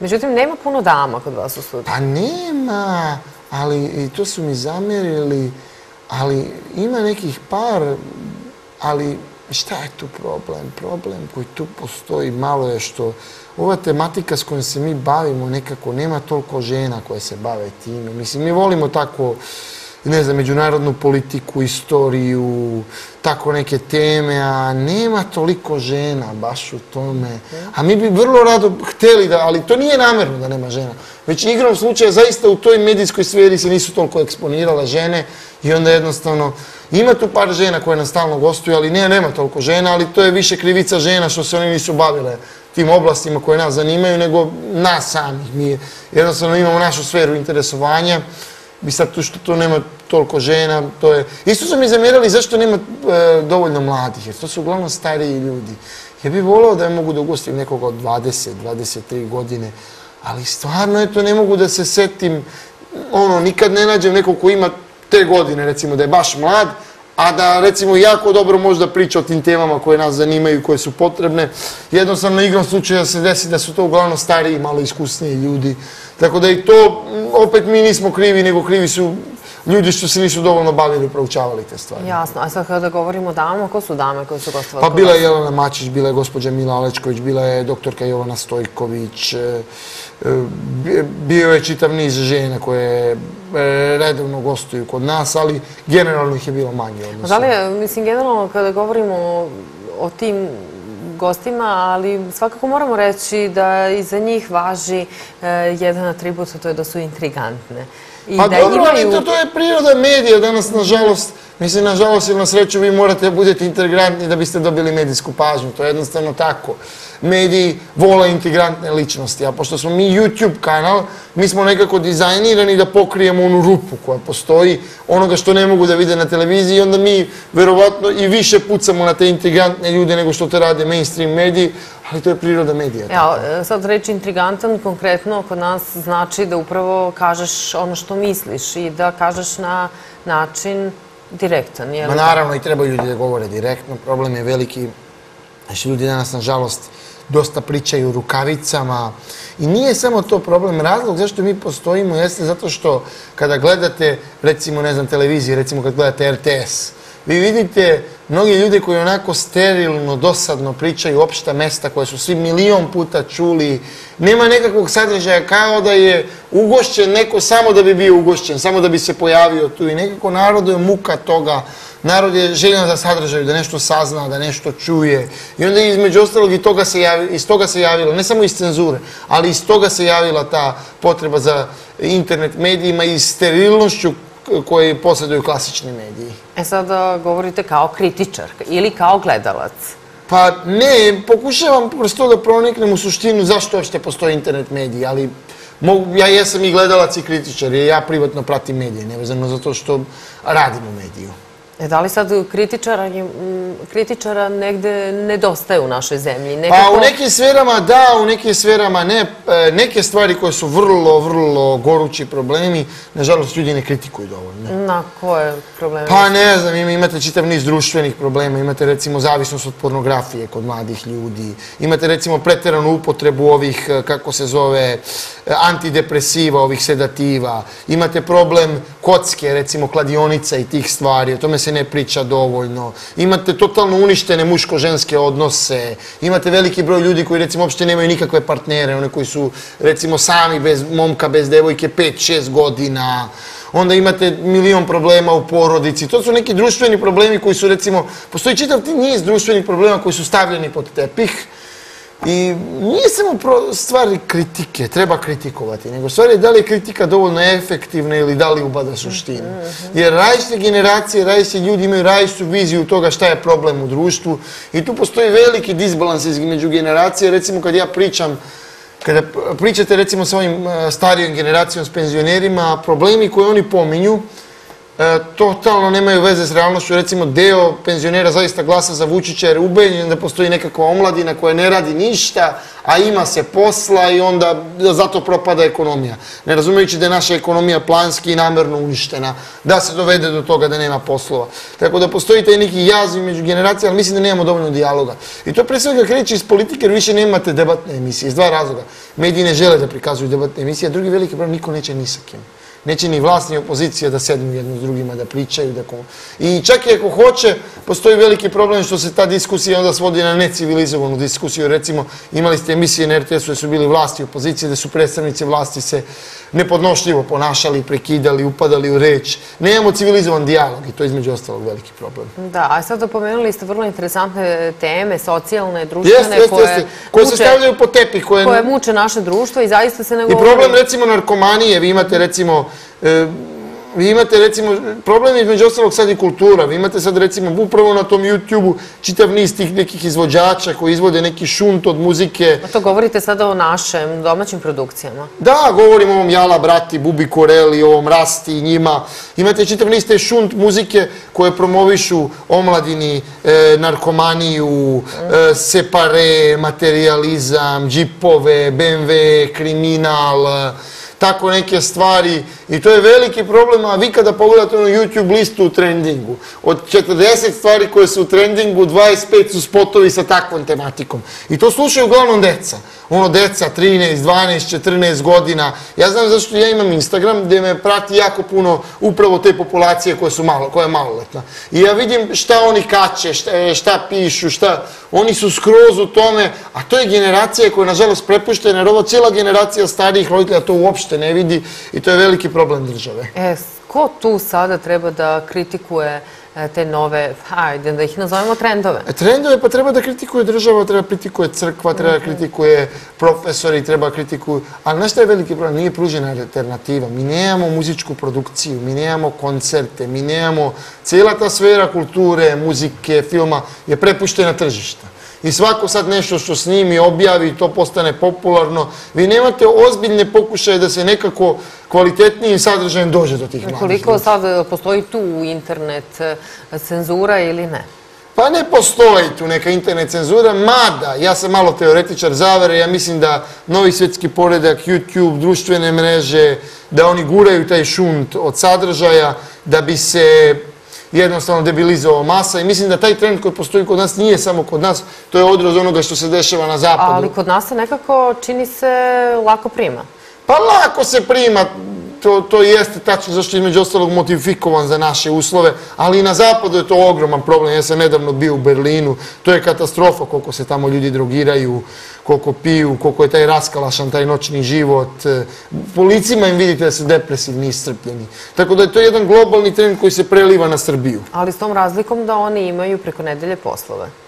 Međutim, nema puno dama kod vas u studiju. Pa nema, ali i to su mi zamerili, ali ima nekih par, ali šta je tu problem? Problem koji tu postoji malo je što ova tematika s kojom se mi bavimo nekako nema toliko žena koje se bave time. Mislim, mi volimo tako, ne znam, međunarodnu politiku, istoriju, tako neke teme, a nema toliko žena baš u tome. A mi bi vrlo rado hteli da, ali to nije namerno da nema žena. Već igrom slučaja, zaista u toj medijskoj sferi se nisu toliko eksponirale žene i onda jednostavno ima tu par žena koje nam stalno gostuju, ali ne, nema toliko žena, ali to je više krivica žena što se oni nisu bavile tim oblastima koje nas zanimaju, nego nas samih. Mi jednostavno imamo našu sferu interesovanja i sad tu što to nema toliko žena, to je... Isto su mi zamjerali zašto nema e, dovoljno mladih, jer to su uglavnom stariji ljudi. Ja bih volao da mogu da ugostim nekoga od 20, 23 godine, ali stvarno eto, to ne mogu da se setim, ono, nikad ne nađem nekog ko ima te godine, recimo, da je baš mlad, a da recimo jako dobro možda priča o tim temama koje nas zanimaju i koje su potrebne. Jednostavno igram slučaja se desi da su to uglavnom stariji, malo iskusniji ljudi. Tako da i to, opet mi nismo krivi, nego krivi su ljudi što se nisu dovoljno bavili i proučavali te stvari. Jasno, a sad kada govorimo o damama, ko su dame koje su gostovali? Pa bila je Jelena Mačić, bila je gospođa Mila Alečković, bila je doktorka Jovana Stojković, e, bio je čitav niz žena koje e, redovno gostuju kod nas, ali generalno ih je bilo manje. Da li, mislim, generalno kada govorimo o tim gostima, ali svakako moramo reći da i za njih važi jedan atribut, a to je da su intrigantne. Pa dobro, to je priroda medija danas, nažalost, mislim, nažalost ili na sreću, vi morate budete integrantni da biste dobili medijsku pažnju. To je jednostavno tako. Mediji vole integrantne ličnosti, a pošto smo mi YouTube kanal, mi smo nekako dizajnirani da pokrijemo onu rupu koja postoji, onoga što ne mogu da vide na televiziji, onda mi verovatno i više pucamo na te integrantne ljude nego što te rade mainstream mediji, ali to je priroda medija. Evo, sad reći intrigantan konkretno kod nas znači da upravo kažeš ono što misliš i da kažeš na način direktan. Ma naravno i treba ljudi da govore direktno. Problem je veliki. Znači, ljudi danas, nažalost, dosta pričaju rukavicama. I nije samo to problem. Razlog zašto mi postojimo jeste zato što kada gledate, recimo, ne znam, televizije, recimo kad gledate RTS, vi vidite mnogi ljudi koji onako sterilno, dosadno pričaju opšta mesta koje su svi milion puta čuli. Nema nekakvog sadržaja kao da je ugošćen neko samo da bi bio ugošćen, samo da bi se pojavio tu. I nekako narodu je muka toga. Narod je željen za sadržaju, da nešto sazna, da nešto čuje. I onda između ostalog i toga se javi, iz toga se javilo, ne samo iz cenzure, ali iz toga se javila ta potreba za internet medijima i sterilnošću koji posjeduju klasični mediji. E sad govorite kao kritičar ili kao gledalac? Pa ne, pokušavam prosto da proniknem u suštinu zašto ošte postoji internet mediji, ali ja jesam i gledalac i kritičar, jer ja privatno pratim medije, nevezano za to što radim u mediju. E, da li sad kritičara, negde nedostaje u našoj zemlji? Pa u nekim sferama da, u nekim sferama ne. E, Neke stvari koje su vrlo, vrlo gorući problemi, nažalost ljudi ne kritikuju dovoljno. Na koje probleme? Pa ne znam, ima- imate čitav niz društvenih problema, imate recimo zavisnost od pornografije kod mladih ljudi, imate recimo pretjeranu upotrebu ovih, e, kako se zove, e, antidepresiva, ovih sedativa, imate problem kocke, recimo kladionica i tih stvari, o tome se se ne priča dovoljno, imate totalno uništene muško-ženske odnose, imate veliki broj ljudi koji recimo uopšte nemaju nikakve partnere, one koji su recimo sami bez momka, bez devojke 5-6 godina, onda imate milion problema u porodici. To su neki društveni problemi koji su, recimo, postoji čitav ti niz društvenih problema koji su stavljeni pod tepih i nije samo pro- stvari kritike, treba kritikovati, nego stvar je da li je kritika dovoljno efektivna ili da li ubada suštinu. Jer različite generacije, različite ljudi imaju različitu viziju toga šta je problem u društvu i tu postoji veliki disbalans između generacije. Recimo kad ja pričam kada pričate recimo sa ovim e, starijom generacijom, s penzionerima, problemi koje oni pominju, e, totalno nemaju veze s realnošću. Recimo, deo penzionera zaista glasa za Vučića jer je ubeđen da postoji nekakva omladina koja ne radi ništa, a ima se posla i onda zato propada ekonomija. Ne razumijući da je naša ekonomija planski i namerno uništena, da se dovede do toga da nema poslova. Tako da postoji taj neki jaz među generacija, ali mislim da nemamo dovoljno dijaloga. I to pre svega kreće iz politike jer više nemate debatne emisije, iz dva razloga. Mediji ne žele da prikazuju debatne emisije, a drugi veliki problem, niko neće ni sa kim. Neće ni vlast ni opozicija da sednu jedno s drugima, da pričaju. Da. I čak i ako hoće, postoji veliki problem što se ta diskusija onda svodi na necivilizovanu diskusiju. Recimo, imali ste emisije na RTS-u gdje su bili vlasti i opozicije, gdje su predstavnici vlasti se nepodnošljivo ponašali, prekidali, upadali u reč. Nemamo civilizovan dijalog i to je između ostalog veliki problem. Da, a sad opomenuli ste vrlo interesantne teme, socijalne, društvene, Jeste, jeste, koje, jeste. Koje se stavljaju po tepih, koje... koje muče naše društvo i zaista se ne I govori... problem recimo narkomanije, vi imate recimo, e, vi imate recimo, problem je između ostalog sad i kultura, vi imate sad recimo upravo na tom YouTube-u čitav niz tih nekih izvođača koji izvode neki šunt od muzike. A to govorite sada o našem domaćim produkcijama. Da, govorim o ovom Jala, Brati, Bubi Koreli, o ovom Rasti i njima. Imate čitav niz te šunt muzike koje promovišu omladini, e, narkomaniju, e, separe, materializam, džipove, BMW, kriminal, tako neke stvari. I to je veliki problem, a vi kada pogledate na YouTube listu u trendingu, od 40 stvari koje su u trendingu, 25 su spotovi sa takvom tematikom. I to slušaju uglavnom deca. Ono deca, 13, 12, 14 godina. Ja znam zašto ja imam Instagram gdje me prati jako puno upravo te populacije koje su malo, koja je maloletna. I ja vidim šta oni kače, šta, e, šta pišu, šta... Oni su skroz u tome, a to je generacija koja je nažalost prepuštena, jer ovo cijela generacija starijih roditelja to uopšte ne vidi i to je veliki problem države. E, ko tu sada treba da kritikuje e, te nove, hajde da ih nazovemo trendove? E, Trendove pa treba da kritikuje država, treba da kritikuje crkva, treba da kritikuje profesori, treba da kritikuju... Ali znaš šta je veliki problem? Nije pružena alternativa. Mi nemamo muzičku produkciju, mi nemamo koncerte, mi nemamo... Cijela ta sfera kulture, muzike, filma je prepuštena tržišta. I svako sad nešto što snimi, objavi, to postane popularno. Vi nemate ozbiljne pokušaje da se nekako kvalitetnijim sadržajem dođe do tih mladih Koliko sad e, postoji tu internet e, cenzura ili ne? Pa ne postoji tu neka internet cenzura, mada, ja sam malo teoretičar zavere, ja mislim da novi svjetski poredak, YouTube, društvene mreže, da oni guraju taj šunt od sadržaja da bi se jednostavno debilizovao masa i mislim da taj trend koji postoji kod nas nije samo kod nas, to je odraz onoga što se dešava na zapadu. Ali kod nas se nekako čini se lako prima. Pa lako se prima, to, to jeste tačno zašto je između ostalog modifikovan za naše uslove, ali i na zapadu je to ogroman problem. Ja sam nedavno bio u Berlinu, to je katastrofa koliko se tamo ljudi drogiraju, koliko piju, koliko je taj raskalašan, taj noćni život. E, po licima im vidite da su depresivni i iscrpljeni. Tako da je to jedan globalni trend koji se preliva na Srbiju. Ali s tom razlikom da oni imaju preko nedelje poslove.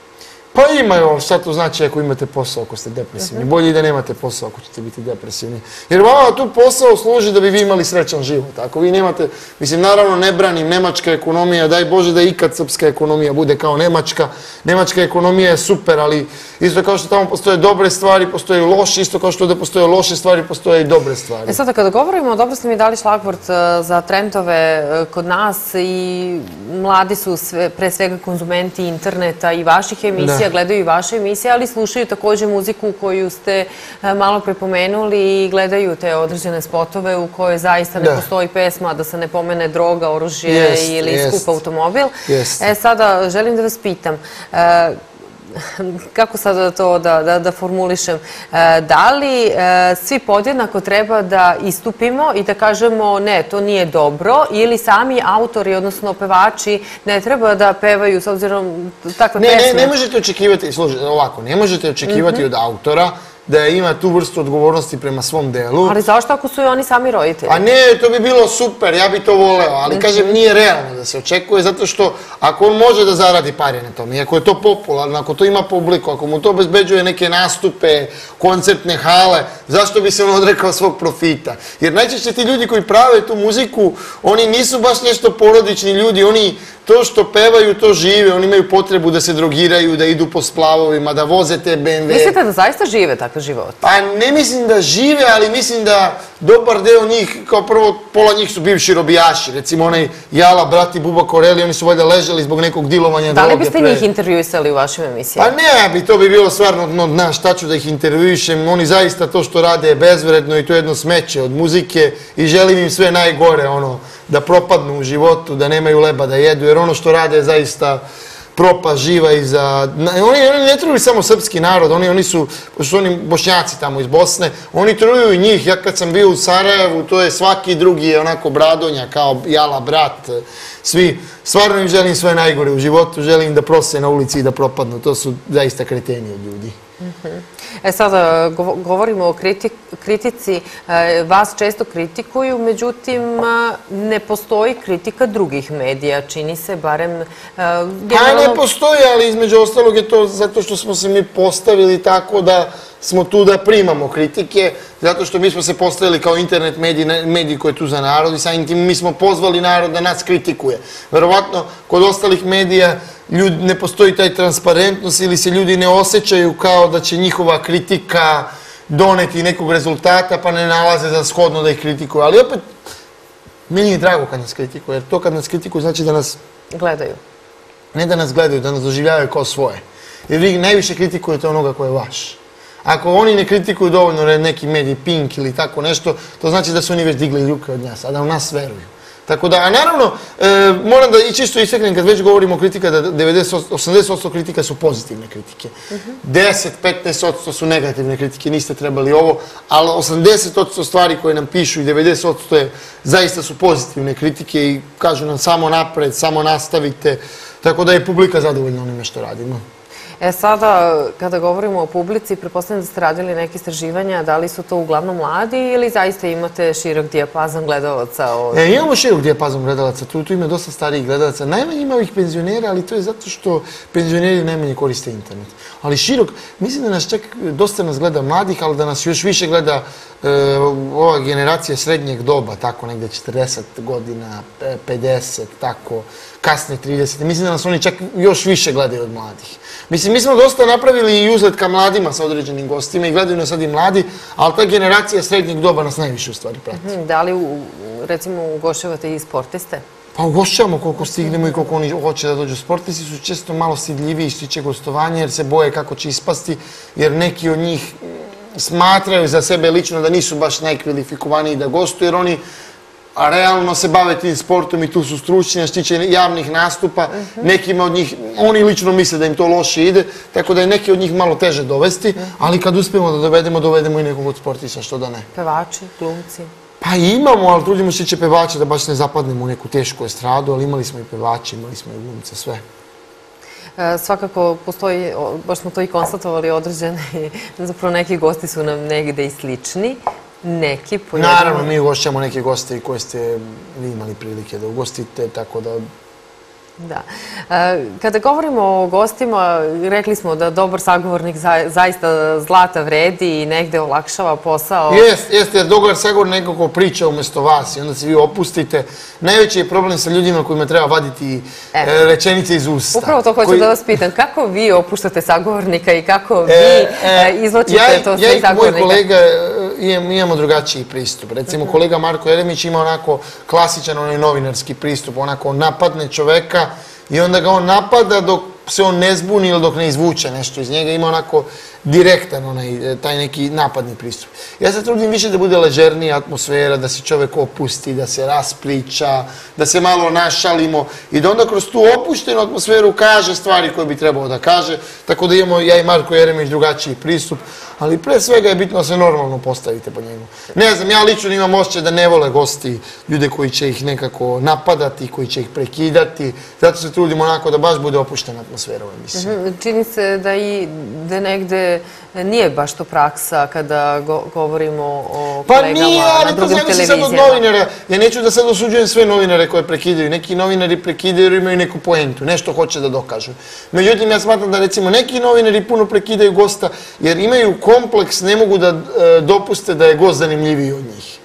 Pa imaju, šta to znači ako imate posao ako ste depresivni? Bolje i da nemate posao ako ćete biti depresivni. Jer vama tu posao služi da bi vi imali srećan život. Ako vi nemate, mislim, naravno ne branim nemačka ekonomija, daj Bože da ikad srpska ekonomija bude kao nemačka. Nemačka ekonomija je super, ali isto kao što tamo postoje dobre stvari, postoje loše, isto kao što da postoje loše stvari, postoje i dobre stvari. E sada, kada govorimo, dobro ste mi dali šlagvort e, za trendove e, kod nas i mladi su pre svega konzumenti interneta i vaših emisija, gledaju i vaše emisije, ali slušaju također muziku koju ste e, malo prepomenuli i gledaju te određene spotove u kojoj zaista ne postoji pesma da se ne pomene droga, oružje ili skup automobil. E sada, želim da vas pitam, <laughs> kako sada to da formulišem, e, da li e, svi podjednako treba da istupimo i da kažemo ne, to nije dobro, ili sami autori, odnosno pevači, ne treba da pevaju s obzirom takve pesme? Ne, ne možete očekivati, služite, ovako, ne možete očekivati mhm. od autora da ima tu vrstu odgovornosti prema svom delu. Ali zašto ako su i oni sami roditelji? A ne, to bi bilo super, ja bi to voleo, ali mhm. kažem, nije realno da se očekuje, zato što ako on može da zaradi pare na tom, i ako je to popularno, ako to ima publiku, ako mu to obezbeđuje neke nastupe, koncertne hale, zašto bi se on odrekao svog profita? Jer najčešće ti ljudi koji prave tu muziku, oni nisu baš nešto porodični ljudi, oni to što pevaju, to žive, oni imaju potrebu da se drogiraju, da idu po splavovima, da voze te BMW. Mislite da zaista žive takav život? Pa ne mislim da žive, ali mislim da dobar deo njih, kao prvo, pola njih su bivši robijaši. Recimo onaj Jala, brati Buba Koreli, oni su valjda ležali zbog nekog dilovanja. Da li biste njih intervjuisali u vašim emisijama? Pa ne, bi to bi bilo stvarno, no, na šta ću da ih intervjuišem. Oni zaista to što rade je bezvredno i to je jedno smeće od muzike i želim im sve najgore, ono, da propadnu u životu, da nemaju leba da jedu, jer ono što rade je zaista propa živa i za... Oni, oni ne truju samo srpski narod, oni, oni su, su oni bošnjaci tamo iz Bosne, oni truju i njih. Ja kad sam bio u Sarajevu, to je svaki drugi je onako bradonja, kao jala brat, svi. Stvarno im želim sve najgore u životu, želim da prose na ulici i da propadnu. To su zaista kreteni od ljudi. E sada, govorimo o kritici. E, vas često kritikuju, međutim, ne postoji kritika drugih medija, čini se, barem... E, pa ne postoji, ali između ostalog je to zato što smo se mi postavili tako da smo tu da primamo kritike, zato što mi smo se postavili kao internet mediji koji je tu za narod i samim tim mi smo pozvali narod da nas kritikuje. Verovatno, kod ostalih medija ne postoji taj transparentnost ili se ljudi ne osjećaju kao da će njihova kritika doneti nekog rezultata pa ne nalaze za shodno da ih kritikuju. Ali opet, meni je drago kad nas kritikuju, jer to kad nas kritikuju znači da nas... Gledaju. Ne da nas gledaju, da nas doživljavaju kao svoje. Jer vi najviše kritikujete onoga koje je vaš. Ako oni ne kritikuju dovoljno neki mediji, Pink ili tako nešto, to znači da su oni već digli ruke od nas, a da u nas veruju. Tako da, a naravno, e, moram da i čisto isteknem kad već govorimo o kritika, da 80% kritika su pozitivne kritike. 10-15% su negativne kritike, niste trebali ovo, ali 80% stvari koje nam pišu i 90% je, zaista su pozitivne kritike i kažu nam samo napred, samo nastavite. Tako da je publika zadovoljna onime što radimo. E sada, kada govorimo o publici, prepostavljam da ste radili neke istraživanja, da li su to uglavnom mladi ili zaista imate širok dijapazan gledalaca? E, imamo širok dijapazan gledalaca, tu, tu ima dosta starijih gledalaca. Najmanje ima ovih penzionera, ali to je zato što penzioneri najmanje koriste internet. Ali širok, mislim da nas čak dosta nas gleda mladih, ali da nas još više gleda e, ova generacija srednjeg doba, tako negde 40 godina, 50, tako, kasne 30. Mislim da nas oni čak još više gledaju od mladih. Mislim, mi smo dosta napravili i uzlet ka mladima sa određenim gostima i gledaju nas sad i mladi, ali ta generacija srednjeg doba nas najviše u stvari prati. Mhm, da li, recimo, ugošćavate i sportiste? Pa ugošćavamo koliko stignemo i koliko oni hoće da dođu. Sportisti su često malo stidljivi i štiće gostovanje jer se boje kako će ispasti, jer neki od njih smatraju za sebe lično da nisu baš najkvalifikovaniji da gostuju, jer oni a realno se bave tim sportom i tu su stručni, što tiče javnih nastupa, nekima od njih, oni lično misle da im to loše ide, tako da je neki od njih malo teže dovesti, ali kad uspijemo da dovedemo, dovedemo i nekog od sportisa, što da ne. Pevači, glumci? Pa imamo, ali trudimo se će pevače da baš ne zapadnemo u neku tešku estradu, ali imali smo i pevače, imali smo i glumce, sve. E, svakako postoji, baš smo to i konstatovali, određene, <laughs> zapravo neki gosti su nam negde i slični neki pojedini... Naravno, mi ugošćamo neke goste koje ste vi imali prilike da ugostite, tako da Da. E, kada govorimo o gostima, rekli smo da dobar sagovornik zaista zlata vredi i negde olakšava posao. Jest, jest, jer dobar sagovornik nekako priča umjesto vas i onda se vi opustite. Najveći je problem sa ljudima kojima treba vaditi e. E, rečenice iz usta. Upravo to hoću da vas pitam. Kako vi opuštate sagovornika i kako vi izločite to sve sagovornika? Ja i moj kolega imamo drugačiji pristup. Recimo, mhm. kolega Marko Jeremić ima onako klasičan onaj novinarski pristup, onako napadne čoveka i onda ga on napada dok se on ne zbuni ili dok ne izvuče nešto iz njega. Ima onako direktan onaj, e, taj neki napadni pristup. Ja se trudim više da bude ležernija atmosfera, da se čovek opusti, da se raspriča, da se malo našalimo i da onda kroz tu opuštenu atmosferu kaže stvari koje bi trebao da kaže. Tako da imamo ja i Marko Jeremić drugačiji pristup ali pre svega je bitno da se normalno postavite po njemu. Ne znam, ja lično imam osjećaj da ne vole gosti ljude koji će ih nekako napadati, koji će ih prekidati, zato se trudimo onako da baš bude opuštena atmosfera u emisiji. Mhm, čini se da i da negde nije baš to praksa kada govorimo o pa kolegama na drugim televizijama. Pa nije, ali to zavisi sad od novinara. Ja neću da sad osuđujem sve novinare koje prekidaju. Neki novinari prekidaju imaju neku poentu, nešto hoće da dokažu. Međutim, ja smatram da recimo neki novinari puno prekidaju gosta jer imaju kompleks, ne mogu da e, dopuste da je gost zanimljiviji od njih.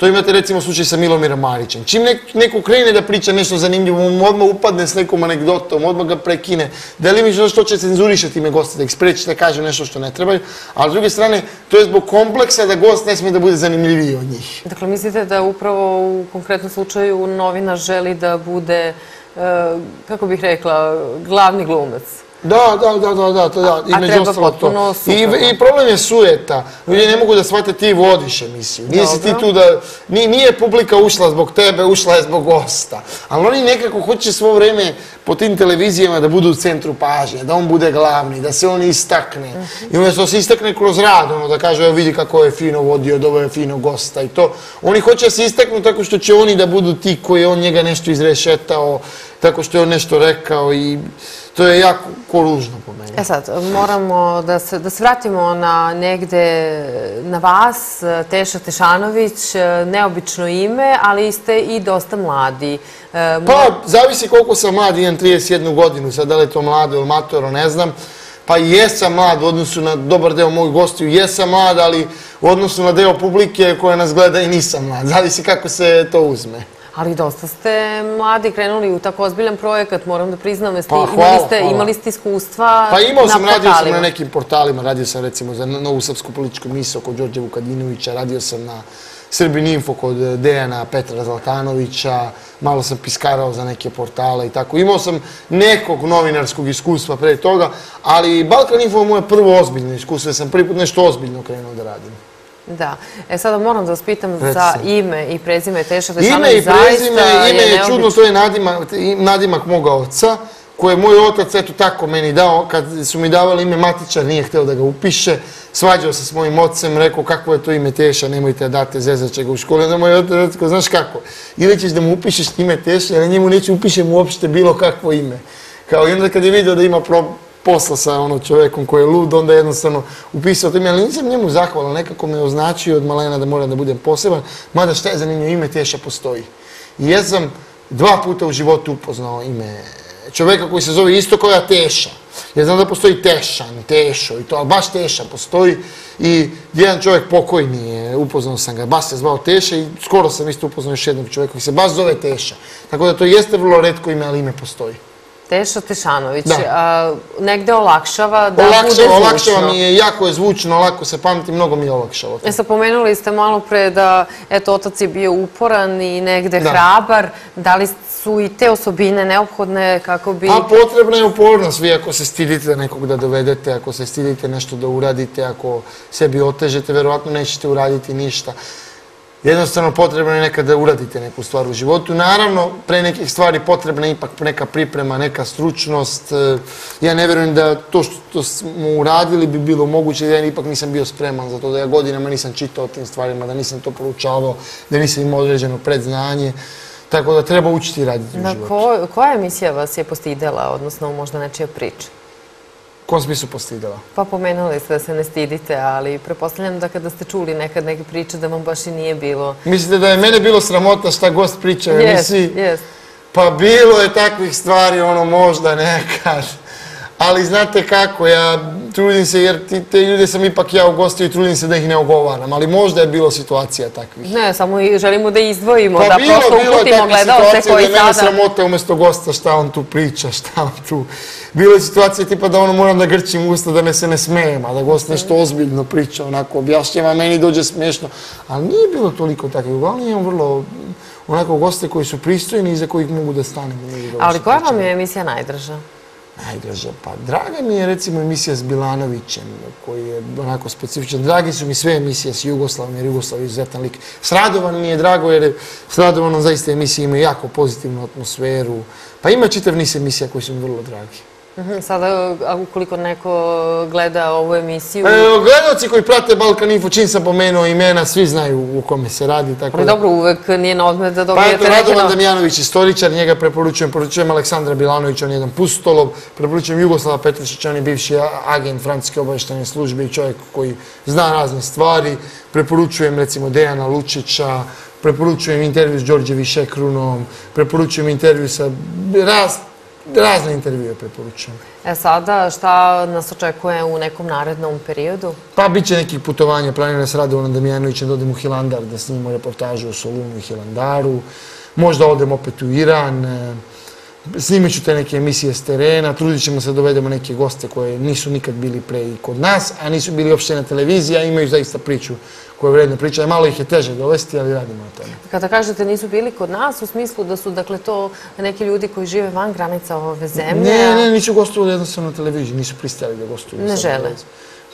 To imate recimo slučaj sa Milomirom Marićem. Čim neko krene da priča nešto zanimljivo, on odmah upadne s nekom anegdotom, odmah ga prekine. Delimično što će cenzurišati time gosta, da ih spreći da kaže nešto što ne trebaju. A s druge strane, to je zbog kompleksa da gost ne smije da bude zanimljiviji od njih. Dakle, mislite da upravo u konkretnom slučaju novina želi da bude, eh, kako bih rekla, glavni glumac? Da, da, da, da, da, da, i među ostalo to. I problem je sujeta. Ljudi ne mogu da shvate ti vodiš emisiju. Nije si ti tu da... Nije publika ušla zbog tebe, ušla je zbog gosta. Ali oni nekako hoće svo vreme po tim televizijama da budu u centru pažnje, da on bude glavni, da se on istakne. I umjesto se istakne kroz rad, ono da kaže, evo vidi kako je fino vodio, dobro je fino gosta i to. Oni hoće da se istaknu tako što će oni da budu ti koji on njega nešto izrešetao, tako što je on nešto rekao i to je jako koružno po meni. E sad, moramo da se, da se vratimo na negde na vas, Teša Tešanović, neobično ime, ali ste i dosta mladi. E, pa, zavisi koliko sam mlad, imam 31 godinu, sad da li je to mlado ili matoro, ne znam. Pa jesam mlad u odnosu na dobar deo mojih gostiju, jesam mlad, ali u odnosu na deo publike koja nas gleda i nisam mlad. Zavisi kako se to uzme. Ali dosta ste mladi krenuli u tako ozbiljan projekat, moram da priznam, pa, imali, ste, imali ste iskustva na portalima. Pa imao sam, radio sam na nekim portalima, radio sam recimo za Novu srpsku političku misu kod Đorđe Vukadinovića, radio sam na Srbin Info kod Dejana Petra Zlatanovića, malo sam piskarao za neke portale i tako. Imao sam nekog novinarskog iskustva pre toga, ali Balkan Info je moje prvo ozbiljno iskustvo, sam prvi put nešto ozbiljno krenuo da radim. Da. E sada moram da vas pitam za ime i prezime Teša Ime i prezime, ime je čudno, to je nadimak moga oca, koje je moj otac eto tako meni dao, kad su mi davali ime Matića, nije htio da ga upiše, svađao se s mojim ocem, rekao kako je to ime Teša, nemojte da date zezače ga u školu. Onda moj otac rekao, znaš kako, ili ćeš da mu upišeš ime Teša, ili njemu neće upišem uopšte bilo kakvo ime. Kao i onda kad je vidio da ima problem, posla sa ono čovjekom koji je lud, onda jednostavno upisao to ime, ali nisam njemu zahvalan, nekako me označio od malena da moram da budem poseban, mada šta je zanimljivo, ime Teša postoji. I ja sam dva puta u životu upoznao ime čovjeka koji se zove isto koja Teša. Ja znam da postoji Tešan, Tešo i to, ali baš Teša postoji i jedan čovjek pokojni je, upoznao sam ga, baš se zvao Teša i skoro sam isto upoznao još jednog čovjeka koji se baš zove Teša. Tako da to jeste vrlo redko ime, ali ime postoji. Teša Tešanović, negde olakšava da bude zvučno. Olakšava mi je, jako je zvučno, lako se pamti, mnogo mi je olakšava. E sad pomenuli ste malo pre da otac je bio uporan i negde hrabar. Da li su i te osobine neophodne kako bi... Pa potrebna je upornost. Vi ako se stidite nekog da dovedete, ako se stidite nešto da uradite, ako sebi otežete, verovatno nećete uraditi ništa jednostavno potrebno je nekada da uradite neku stvar u životu. Naravno, pre nekih stvari potrebna je ipak neka priprema, neka stručnost. E, ja ne verujem da to što smo uradili bi bilo moguće, da ja ipak nisam bio spreman za to, da ja godinama nisam čitao o tim stvarima, da nisam to poručavao, da nisam imao određeno predznanje. Tako da treba učiti i raditi u životu. Koja emisija vas je postidela, odnosno možda nečija priča? Kom smislu postidela? Pa pomenuli ste da se ne stidite, ali prepostavljam da kada ste čuli nekad neke priče da vam baš i nije bilo... Mislite da je mene bilo sramota šta gost priča u emisiji? Jes, jes. Pa bilo je takvih stvari, ono možda nekad. Ali znate kako, ja trudim se, jer ti, te ljude sam ipak ja ugostio i trudim se da ih ne ogovaram, ali možda je bilo situacija takvih. Ne, samo i želimo da izdvojimo, Pa da bilo, prosto bilo je uputimo takve gledalce situacije koji da mene sada... sramota umjesto gosta šta on tu priča, <laughs> šta on tu... Bilo je situacije tipa da ono moram da grčim usta da me se ne smijem, a da gost nešto ozbiljno priča, onako objašnjava, meni dođe smiješno. Ali nije bilo toliko takvih, uglavnom imam vrlo onako goste koji su pristojni i za kojih mogu da stanem. Ali koja vam je emisija najdraža? Najdraža, pa draga mi je recimo emisija s Bilanovićem, koji je onako specifičan. Dragi su mi sve emisije s Jugoslavom, jer Jugoslav je izuzetan lik. S Radovan mi je drago, jer s Radovanom zaista emisije imaju jako pozitivnu atmosferu. Pa ima čitav niz emisija koji su mi vrlo dragi. Mhm, Sada, ukoliko neko gleda ovu emisiju... E, gledalci koji prate Balkan Info, čim sam pomenuo imena, svi znaju u kome se radi. Tako Ali da... dobro, uvek nije na odmet da Pa dobijete eto, neke... Radovan no- Damjanović, istoričar, njega preporučujem, preporučujem Aleksandra Bilanovića, on je jedan pustolov, preporučujem Jugoslava Petrišića, on je bivši agent Francuske obaveštene službe i čovjek koji zna razne stvari, preporučujem recimo Dejana Lučića, preporučujem intervju s Đorđe Višekrunom, preporučujem intervju sa raz, razne intervjue preporučujem. E sada, šta nas očekuje u nekom narednom periodu? Pa bit će nekih putovanja, planira s Radovanom Damjanovićem da odem u Hilandar, da snimimo reportažu o Solunu i Hilandaru. Možda odem opet u Iran. Snimit ću te neke emisije s terena, trudit ćemo se da dovedemo neke goste koje nisu nikad bili pre i kod nas, a nisu bili uopšte na televiziji, a imaju zaista priču koja je vredna priča. Malo ih je teže dovesti, ali radimo na tome. Kada kažete nisu bili kod nas, u smislu da su dakle to neki ljudi koji žive van granica ove zemlje, Ne, ne, nisu gostovali jednostavno na televiziji, nisu pristali da gostuju. Ne žele. televiziji.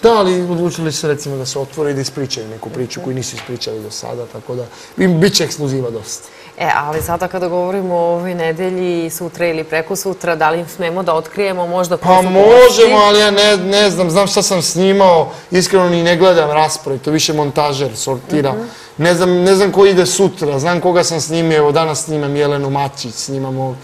Da, ali odlučili su recimo da se otvore i da ispričaju neku priču koju nisu ispričali do sada, tako da bit će ekskluziva dosta. E, ali sada kada govorimo o ovoj nedelji, sutra ili preko sutra, da li im smemo da otkrijemo možda Pa možemo, ali ja ne, ne znam, znam šta sam snimao, iskreno ni ne gledam raspored, to više montažer sortira. ne, znam, ne znam ko ide sutra, znam koga sam snimio, evo danas snimam Jelenu Mačić, snimamo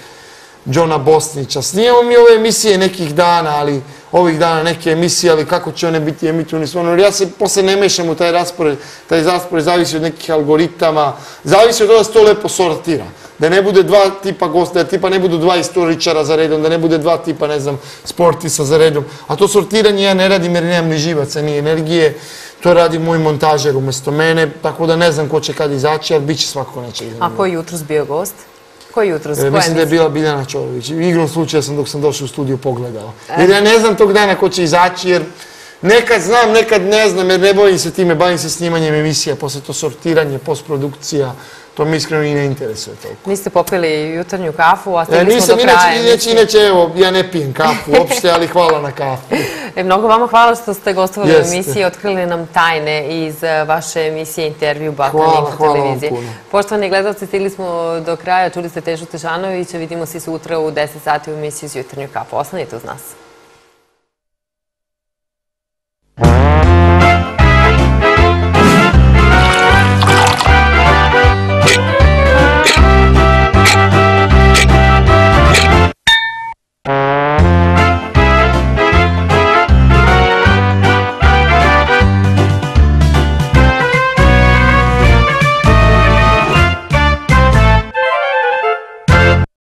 Džona Bosnića, Snijemo mi ove emisije nekih dana, ali ovih dana neke emisije, ali kako će one biti emitovane stvarno, jer ja se posle ne mešam u taj raspored, taj raspored zavisi od nekih algoritama, zavisi od toga da se to lepo sortira. Da ne bude dva tipa gosta, da tipa ne budu dva istoričara za redom, da ne bude dva tipa, ne znam, sportisa za redom. A to sortiranje ja ne radim jer nemam ni živaca, ni energije. To radi moj montažer umjesto mene, tako da ne znam ko će kad izaći, ali bit će svako neće A ko je jutros bio gost? Ko je jutros? E, mislim da je bila Biljana Čorović. Igrom slučaja sam dok sam došao u studiju pogledao. Jer ja ne znam tog dana ko će izaći, jer nekad znam, nekad ne znam, jer ne bavim se time, bavim se snimanjem emisija, posle to sortiranje, postprodukcija, to mi iskreno i ne interesuje toliko. Niste popili jutarnju kafu, a E, stigli smo nisam, do kraja inače, inače, evo, ja ne pijem kafu uopšte, ali hvala na kafu. <laughs> E, mnogo vama hvala što ste gostovali u emisiji, otkrili nam tajne iz eh, vaše emisije intervju Balkan Hvala, Info hvala vam televizije. puno. Poštovani gledalci, stigli smo do kraja, čuli ste Težu Težanovića, vidimo se sutra u 10 sati u emisiji iz jutarnju kafu. Ostanite uz nas.